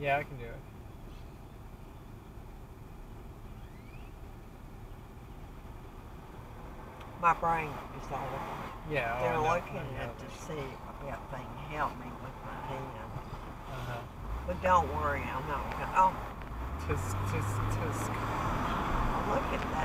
Yeah, I can do it. My brain is all over. Yeah. Oh, They're looking no, at to see if that thing help me with my hand. Uh-huh. But don't worry, I'm not gonna. Oh, Tisk, tisk, tisk. look at that